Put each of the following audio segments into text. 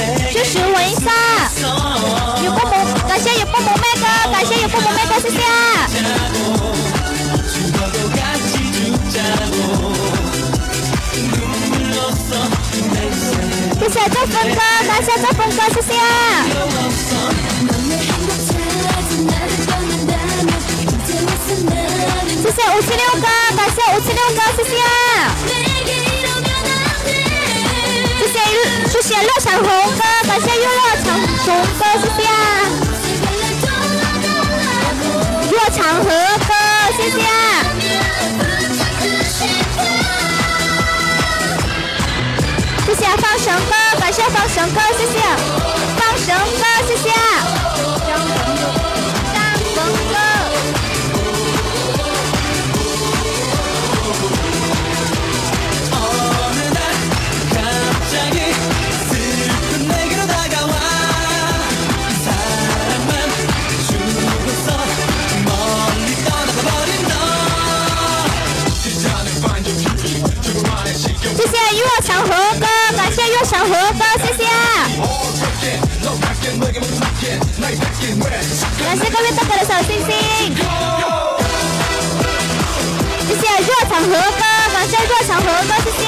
我是我一下，有父母，感谢有父母妹哥，感谢有父母妹哥，谢谢。谢谢周峰哥，感谢周峰哥，谢谢。谢谢五七六哥，感谢五七六哥，谢。谢谢谢乐长红哥，感谢乐长红哥，谢谢。乐长河哥，谢谢。谢谢方神哥，感谢方神哥，谢谢。方神哥，谢谢。谢谢。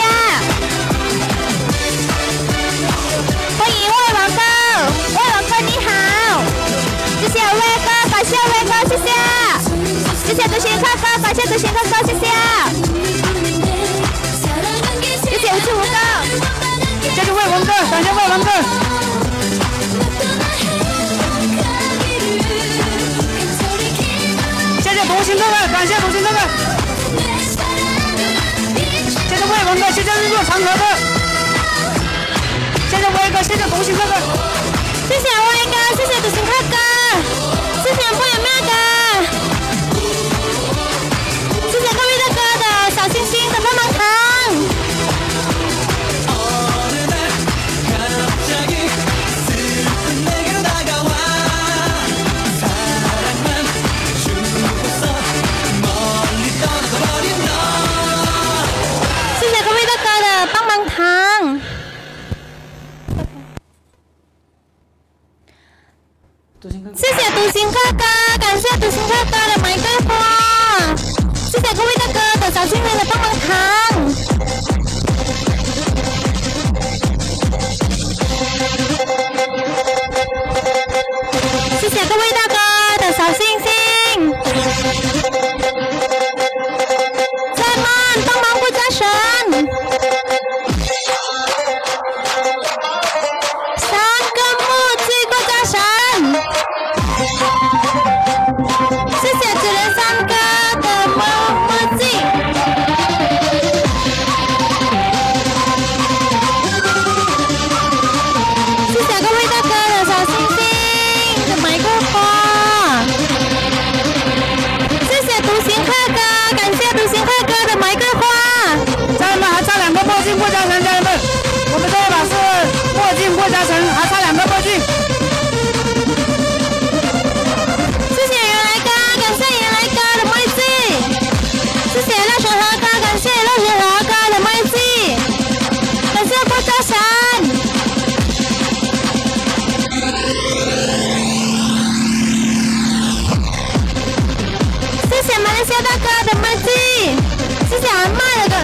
欢迎魏王哥，魏王哥你好。谢谢魏哥，感谢魏哥，谢谢。谢谢独行客哥，感谢独行客哥，谢谢。谢谢五七五哥，谢谢魏王哥，感谢魏王哥。谢谢独行哥哥，感谢独行哥哥。谢魏文哥，谢日落长河哥。谢谢威哥，谢谢独行哥哥。谢谢威哥，谢谢独行客哥，独行哥哥，感谢独行哥哥的玫瑰花，谢谢各位大哥的小精灵的棒棒糖。谢谢各位大哥的小星星。神。谢谢马来西亚大哥的麦子。谢谢韩麦的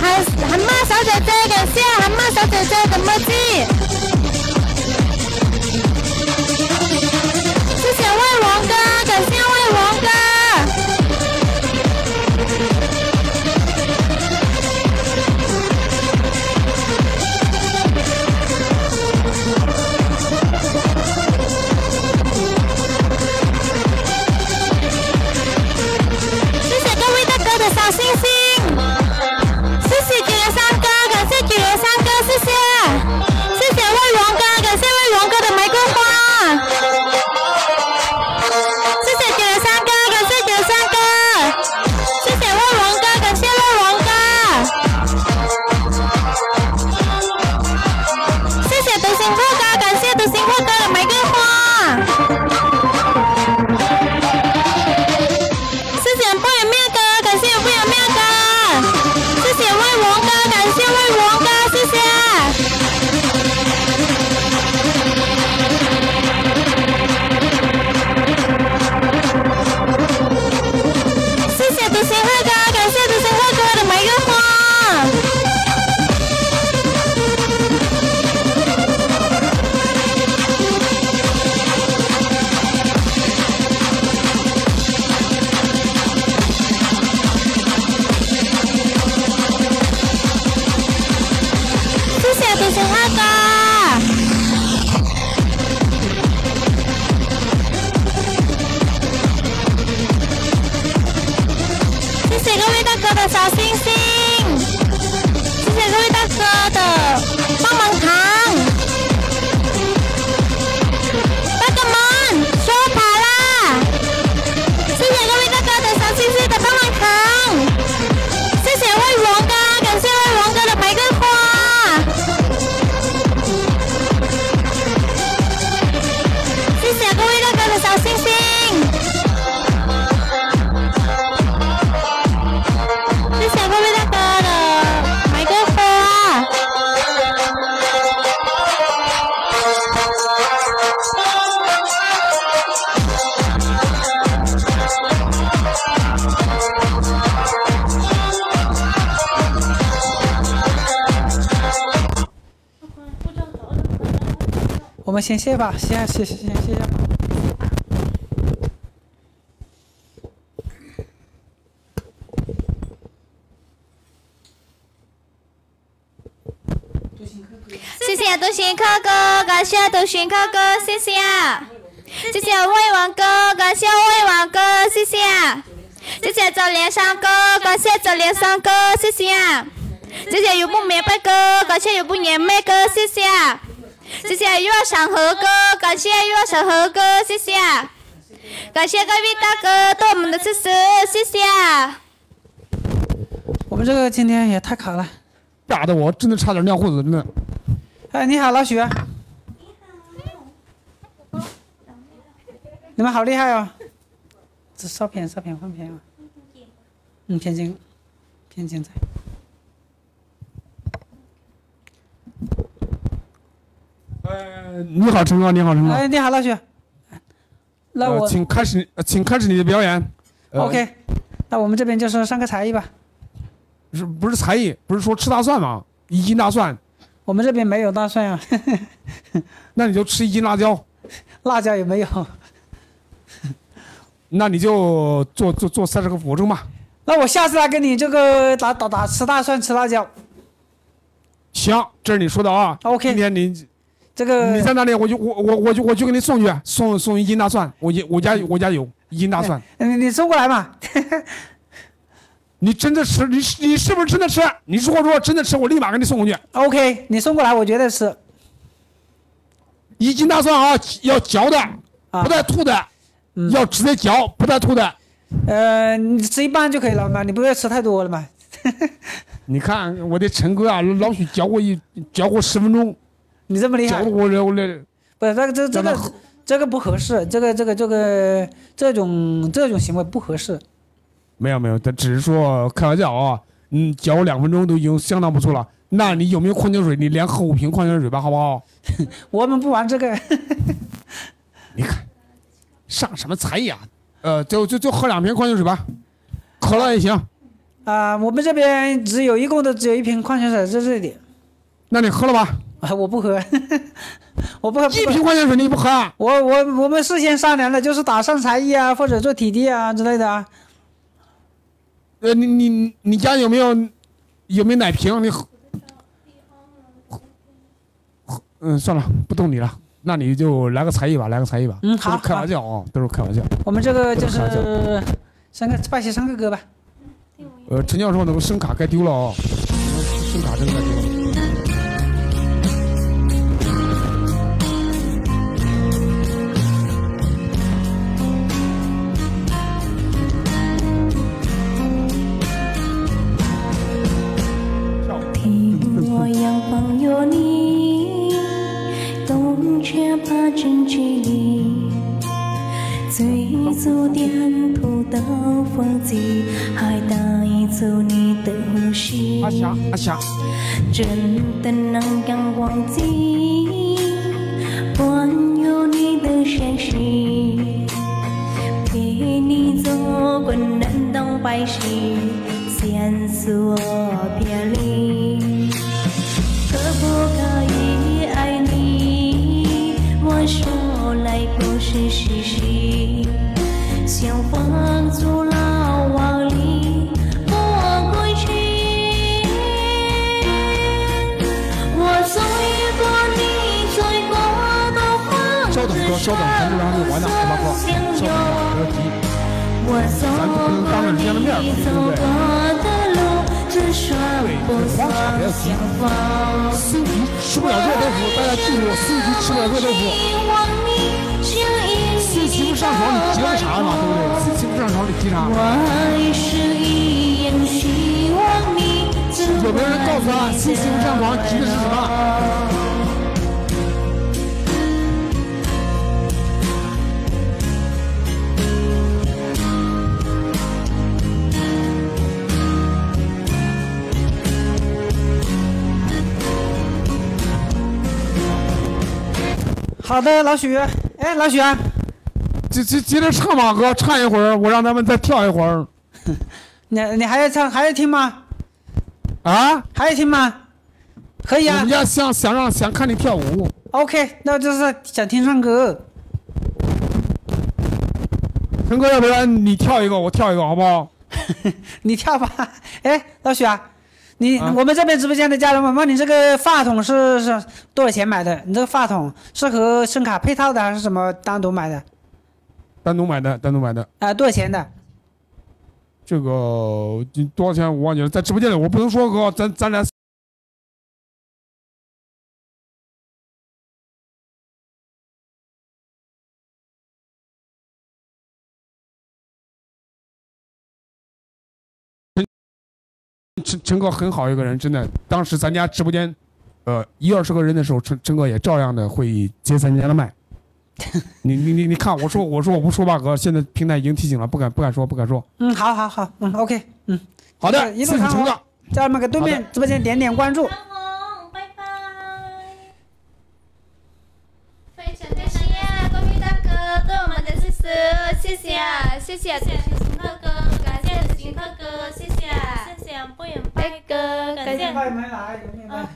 韩韩麦小姐姐，感谢韩麦小姐姐的麦子。谢谢魏王哥，感谢魏王哥。我们先谢吧，歇歇歇先谢一下。谢谢独行客哥，感谢独行客哥，谢谢。谢谢魏王哥，感谢魏王哥，谢谢。谢谢走连山哥，感谢走连山哥，谢谢。谢谢有不棉被哥，感谢有不棉被哥，谢谢。谢谢月赏和哥，感谢月赏和哥，谢谢。感谢各位大哥对我们的支持，谢谢。我们这个今天也太卡了。打的我真的差点尿裤子，真的。哎，你好，老许啊！你们好厉害哦！这烧片烧片换片啊！嗯，偏精，偏精彩。呃，你好，陈哥，你好，陈哥。哎，你好，老许。那呃我、请开始，呃请开始你的表演。呃 OK，那我们这边就是上个才艺吧。是不是才艺？不是说吃大蒜吗？一斤大蒜，我们这边没有大蒜啊，那你就吃一斤辣椒，辣椒也没有。那你就做做做三十个俯卧撑吧。那我下次来跟你这个打打打吃大蒜吃辣椒。行，这是你说的啊。OK 今天你这个你在哪里？我就我我我就我就给你送去，送送一斤大蒜。我家我家我家有一斤大蒜。你你送过来嘛？你真的吃？你你是不是真的吃？你如果说真的吃，我立马给你送过去。OK，你送过来，我绝对吃。一斤大蒜啊，要嚼的，啊不带吐的，嗯要直接嚼，不带吐的。呃，你吃一半就可以了嘛，你不要吃太多了嘛。你看我的陈哥啊，老许嚼过一嚼过十分钟，你这么厉害，我这我不是这个这这个这个不合适，这个这个这个这种这种行为不合适。没有没有，他只是说开玩笑啊。嗯，嚼两分钟都已经相当不错了。那你有没有矿泉水？你连喝五瓶矿泉水吧，好不好？我们不玩这个。你看，上什么才艺啊？呃，就就就喝两瓶矿泉水吧，可乐也行。啊、我们这边只有一共的只有一瓶矿泉水在这里。那你喝了吧？啊，我不喝，我不喝。一瓶矿泉水你不喝啊？我我我们事先商量的，就是打上才艺啊，或者做体力啊之类的啊。呃，你你你家有没有有没有奶瓶？你喝。嗯，算了，不动你了。那你就来个才艺吧，来个才艺吧。嗯好开玩笑啊，都是开玩笑。我们这个就是三个拜谢三个哥吧。呃，陈教授那个声卡该丢了啊、声卡真的该丢了。追逐点途的风景，还带走你的呼吸阿。霞，阿霞，真的难敢忘记关有你的讯息，陪你走过南东北西，线索别离，可不可以爱你？我说来不归去。我醉过你醉过的风，稍等哥，稍等，咱这边还没完呢，好吧哥，稍等啊，不要急。我走过你走过的路，着双薄双相逢。四级吃不了热豆腐，大家记住，四级吃不了热豆腐。望你就一四级不上床，你急个啥嘛？对不对？四级不上床，你急啥？有没有人告诉他，四级不上床急的是什么？好的，老许，哎，老许，接接接着唱吧，哥，唱一会儿，我让他们再跳一会儿。你你还要唱，还要听吗？啊？还要听吗？可以啊人家想想让想看你跳舞，，OK，那就是想听唱歌。陈哥，要不然你跳一个，我跳一个，好不好？你跳吧。哎，老许啊，你、啊我们这边直播间的家人们问你这个话筒是是多少钱买的？你这个话筒是和声卡配套的还是什么单独买的？单独买的，单独买的。啊、多少钱的？这个多少钱我忘记了，在直播间里我不能说哥，咱咱俩陈陈哥很好一个人，真的。当时咱家直播间，呃，一二十个人的时候，陈陈哥也照样的会接咱家的麦。你你你你看，我说我说我不说吧，哥，现在平台已经提醒了，不敢不敢说不敢说。嗯，好好好，嗯，OK，嗯，好的，一路成的。家人们给对面直播间点点关注。拜拜。非常感谢各位大哥对我们的支持，谢谢啊，谢谢谢谢新哥哥，感谢新哥哥，谢谢啊，谢谢不远拜哥，感谢。快门来，有没有啊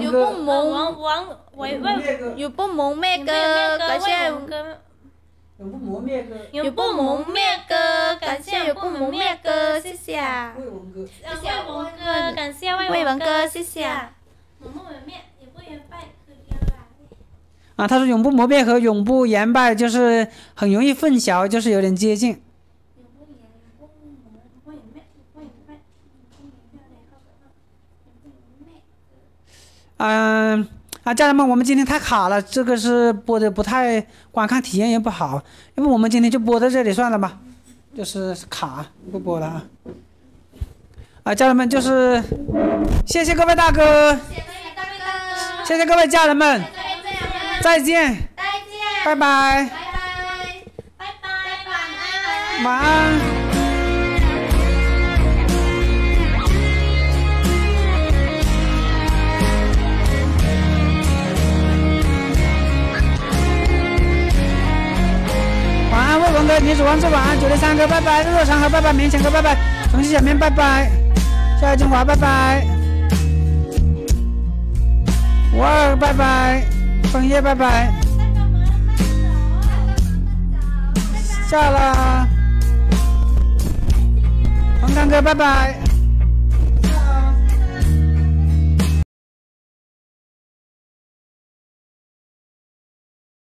有不蒙王王伟伟有不蒙灭哥，感谢哥，永不磨灭哥，有不蒙灭哥，感谢有不蒙灭哥，谢谢啊，魏文哥。谢谢文哥，感谢魏魏文哥，谢谢。啊，他说永不磨灭和永不言败就是很容易混淆，就是有点接近。嗯啊，家人们，我们今天太卡了，这个是播的不太观看体验也不好，要不我们今天就播到这里算了吧，就是卡不播了啊。啊，家人们，就是谢谢各位大哥，谢谢各位家人们，再见，再见，拜拜，拜拜，拜拜，晚安。晚安。哥，女主王志晚安，九零三哥拜拜，日落长河拜拜，勉强哥拜拜，重庆小面拜拜，夏金华拜拜，五二拜拜，枫叶拜拜，下啦，黄刚哥拜拜。